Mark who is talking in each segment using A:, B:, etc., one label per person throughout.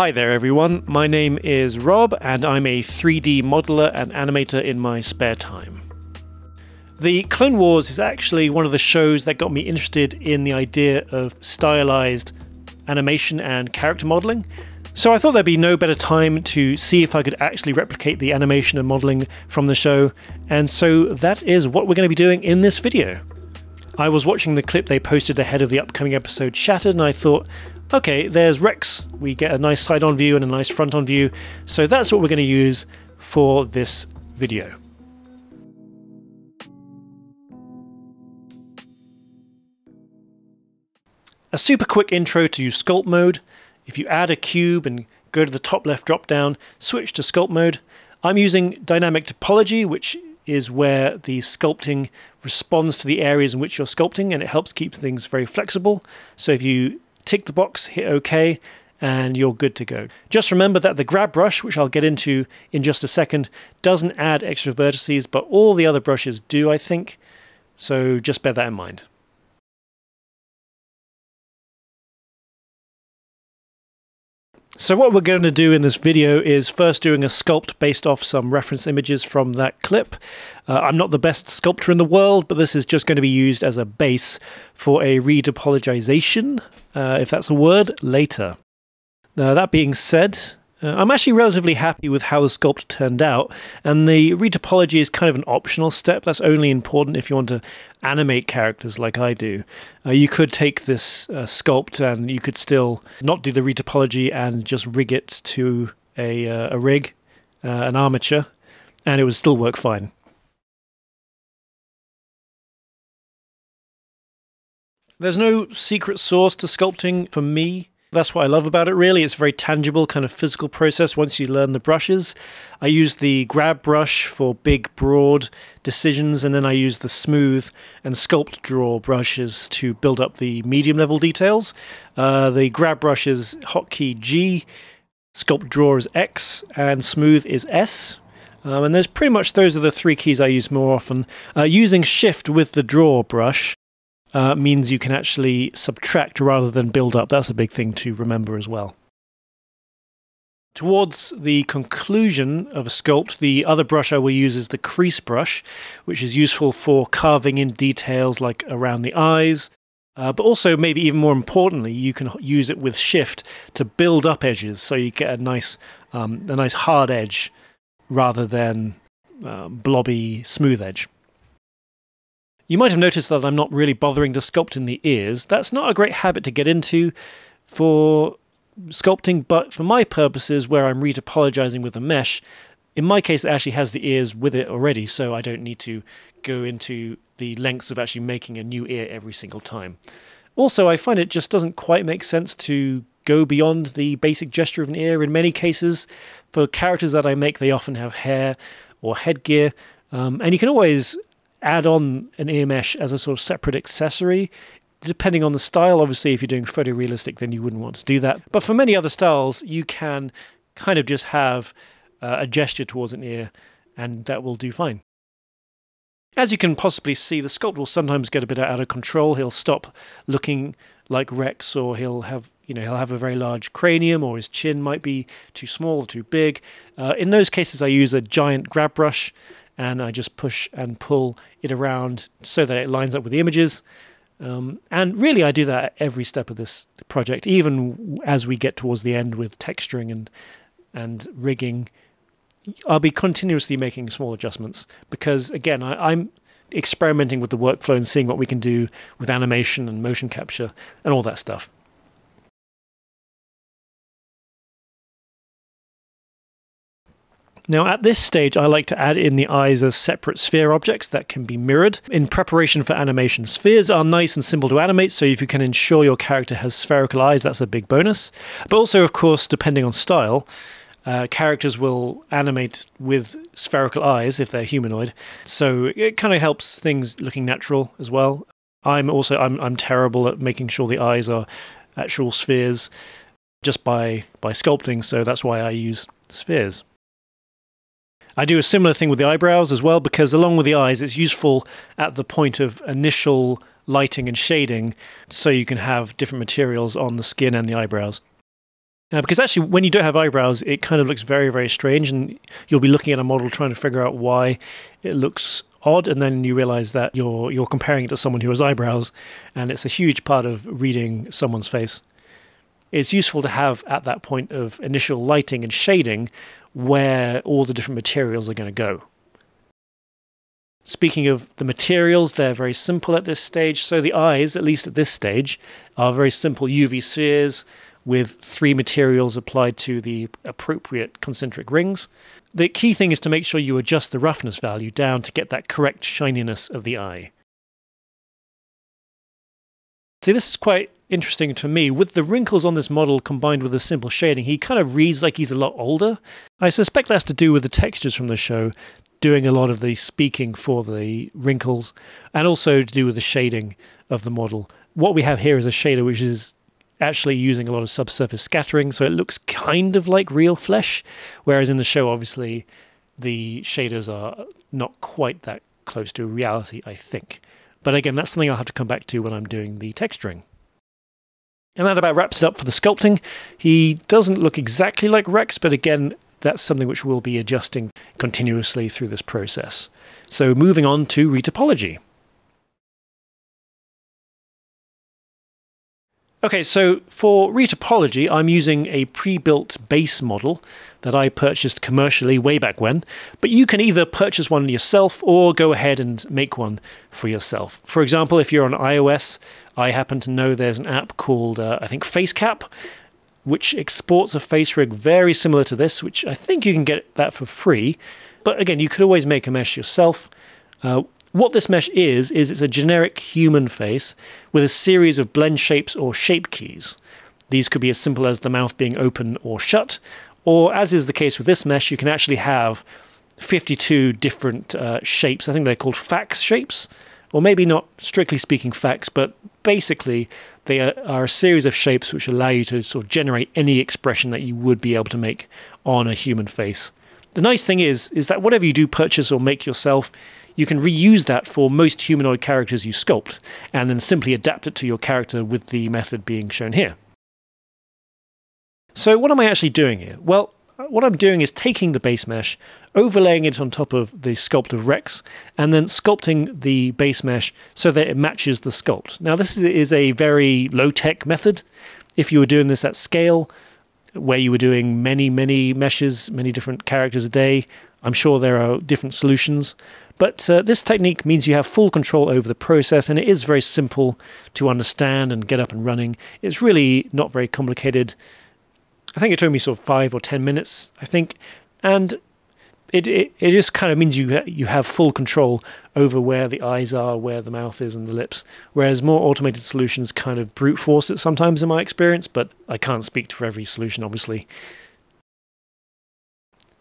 A: Hi there everyone, my name is Rob and I'm a 3D modeler and animator in my spare time. The Clone Wars is actually one of the shows that got me interested in the idea of stylized animation and character modeling. So I thought there'd be no better time to see if I could actually replicate the animation and modeling from the show, and so that is what we're going to be doing in this video. I was watching the clip they posted ahead of the upcoming episode Shattered, and I thought, okay, there's Rex. We get a nice side on view and a nice front on view. So that's what we're going to use for this video. A super quick intro to sculpt mode. If you add a cube and go to the top left drop down, switch to sculpt mode. I'm using dynamic topology, which is where the sculpting responds to the areas in which you're sculpting and it helps keep things very flexible. So if you tick the box, hit OK, and you're good to go. Just remember that the grab brush, which I'll get into in just a second, doesn't add extra vertices, but all the other brushes do, I think. So just bear that in mind. So what we're going to do in this video is first doing a sculpt based off some reference images from that clip. Uh, I'm not the best sculptor in the world, but this is just going to be used as a base for a retopologization, uh, if that's a word, later. Now that being said, uh, I'm actually relatively happy with how the sculpt turned out, and the retopology is kind of an optional step. That's only important if you want to animate characters like I do. Uh, you could take this uh, sculpt and you could still not do the retopology and just rig it to a, uh, a rig, uh, an armature, and it would still work fine. There's no secret sauce to sculpting for me. That's what I love about it, really. It's a very tangible, kind of physical process once you learn the brushes. I use the grab brush for big, broad decisions, and then I use the smooth and sculpt draw brushes to build up the medium level details. Uh, the grab brush is hotkey G, sculpt draw is X, and smooth is S. Um, and there's pretty much those are the three keys I use more often. Uh, using shift with the draw brush uh, means you can actually subtract rather than build up. That's a big thing to remember as well. Towards the conclusion of a sculpt, the other brush I will use is the crease brush, which is useful for carving in details like around the eyes, uh, but also maybe even more importantly, you can use it with shift to build up edges, so you get a nice, um, a nice hard edge rather than uh, blobby smooth edge. You might have noticed that I'm not really bothering to sculpt in the ears. That's not a great habit to get into for sculpting, but for my purposes, where I'm retopologizing with a mesh, in my case, it actually has the ears with it already, so I don't need to go into the lengths of actually making a new ear every single time. Also, I find it just doesn't quite make sense to go beyond the basic gesture of an ear in many cases. For characters that I make, they often have hair or headgear, um, and you can always add on an ear mesh as a sort of separate accessory. Depending on the style, obviously, if you're doing photorealistic, then you wouldn't want to do that. But for many other styles, you can kind of just have uh, a gesture towards an ear, and that will do fine. As you can possibly see, the sculpt will sometimes get a bit out of control. He'll stop looking like Rex, or he'll have you know he'll have a very large cranium, or his chin might be too small or too big. Uh, in those cases, I use a giant grab brush and I just push and pull it around so that it lines up with the images. Um, and really, I do that at every step of this project, even as we get towards the end with texturing and and rigging. I'll be continuously making small adjustments because, again, I, I'm experimenting with the workflow and seeing what we can do with animation and motion capture and all that stuff. Now at this stage I like to add in the eyes as separate sphere objects that can be mirrored in preparation for animation. Spheres are nice and simple to animate so if you can ensure your character has spherical eyes that's a big bonus. But also of course depending on style uh, characters will animate with spherical eyes if they're humanoid so it kind of helps things looking natural as well. I'm also I'm I'm terrible at making sure the eyes are actual spheres just by by sculpting so that's why I use spheres. I do a similar thing with the eyebrows as well because along with the eyes, it's useful at the point of initial lighting and shading so you can have different materials on the skin and the eyebrows. Uh, because actually, when you don't have eyebrows, it kind of looks very, very strange, and you'll be looking at a model trying to figure out why it looks odd, and then you realize that you're you're comparing it to someone who has eyebrows, and it's a huge part of reading someone's face. It's useful to have at that point of initial lighting and shading where all the different materials are going to go. Speaking of the materials, they're very simple at this stage. So the eyes, at least at this stage, are very simple UV spheres with three materials applied to the appropriate concentric rings. The key thing is to make sure you adjust the roughness value down to get that correct shininess of the eye. See, this is quite interesting to me. With the wrinkles on this model combined with the simple shading, he kind of reads like he's a lot older. I suspect that's to do with the textures from the show doing a lot of the speaking for the wrinkles and also to do with the shading of the model. What we have here is a shader which is actually using a lot of subsurface scattering, so it looks kind of like real flesh, whereas in the show, obviously, the shaders are not quite that close to reality, I think. But again, that's something I'll have to come back to when I'm doing the texturing. And that about wraps it up for the sculpting. He doesn't look exactly like Rex, but again, that's something which we'll be adjusting continuously through this process. So moving on to retopology. Okay, so for retopology, I'm using a pre-built base model that I purchased commercially way back when, but you can either purchase one yourself or go ahead and make one for yourself. For example, if you're on iOS, I happen to know there's an app called, uh, I think, FaceCap, which exports a face rig very similar to this, which I think you can get that for free. But again, you could always make a mesh yourself. Uh, what this mesh is, is it's a generic human face with a series of blend shapes or shape keys. These could be as simple as the mouth being open or shut, or as is the case with this mesh, you can actually have 52 different uh, shapes. I think they're called FACS shapes, or maybe not strictly speaking FACS, but basically they are, are, a series of shapes which allow you to sort of generate any expression that you would be able to make on a human face. The nice thing is, is that whatever you do purchase or make yourself, you can reuse that for most humanoid characters you sculpt, and then simply adapt it to your character with the method being shown here. So what am I actually doing here? Well, what I'm doing is taking the base mesh, overlaying it on top of the sculpt of Rex, and then sculpting the base mesh so that it matches the sculpt. Now, this is a very low-tech method. If you were doing this at scale, where you were doing many, many meshes, many different characters a day, I'm sure there are different solutions. But uh, this technique means you have full control over the process and it is very simple to understand and get up and running. It's really not very complicated. I think it took me sort of five or ten minutes, I think. And it, it, it just kind of means you you have full control over where the eyes are, where the mouth is, and the lips. Whereas more automated solutions kind of brute force it sometimes, in my experience. But I can't speak to every solution, obviously.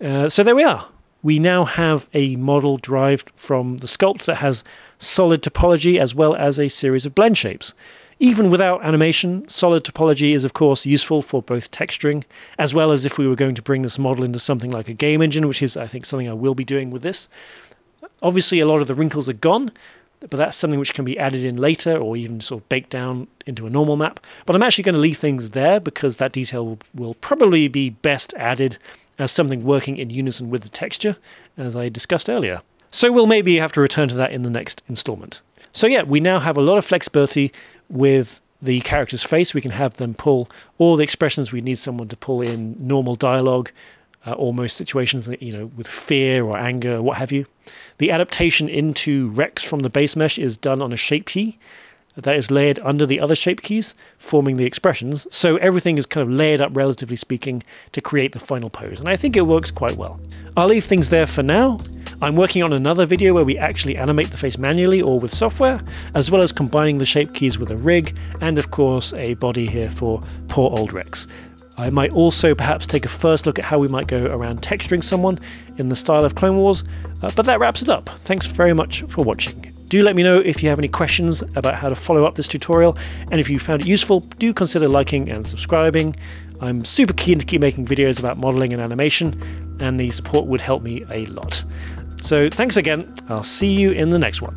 A: Uh, so there we are we now have a model derived from the sculpt that has solid topology as well as a series of blend shapes. Even without animation, solid topology is of course useful for both texturing, as well as if we were going to bring this model into something like a game engine, which is I think something I will be doing with this. Obviously a lot of the wrinkles are gone, but that's something which can be added in later or even sort of baked down into a normal map. But I'm actually going to leave things there because that detail will, probably be best added as something working in unison with the texture, as I discussed earlier. So we'll maybe have to return to that in the next installment. So yeah, we now have a lot of flexibility with the character's face. We can have them pull all the expressions we need someone to pull in normal dialogue, uh, almost situations, you know, with fear or anger, or what have you. The adaptation into Rex from the base mesh is done on a shape key, that is layered under the other shape keys, forming the expressions. So everything is kind of layered up, relatively speaking, to create the final pose. And I think it works quite well. I'll leave things there for now. I'm working on another video where we actually animate the face manually or with software, as well as combining the shape keys with a rig, and of course a body here for poor old Rex. I might also perhaps take a first look at how we might go around texturing someone in the style of Clone Wars, uh, but that wraps it up. Thanks very much for watching. Do let me know if you have any questions about how to follow up this tutorial, and if you found it useful, do consider liking and subscribing. I'm super keen to keep making videos about modeling and animation, and the support would help me a lot. So thanks again, I'll see you in the next one.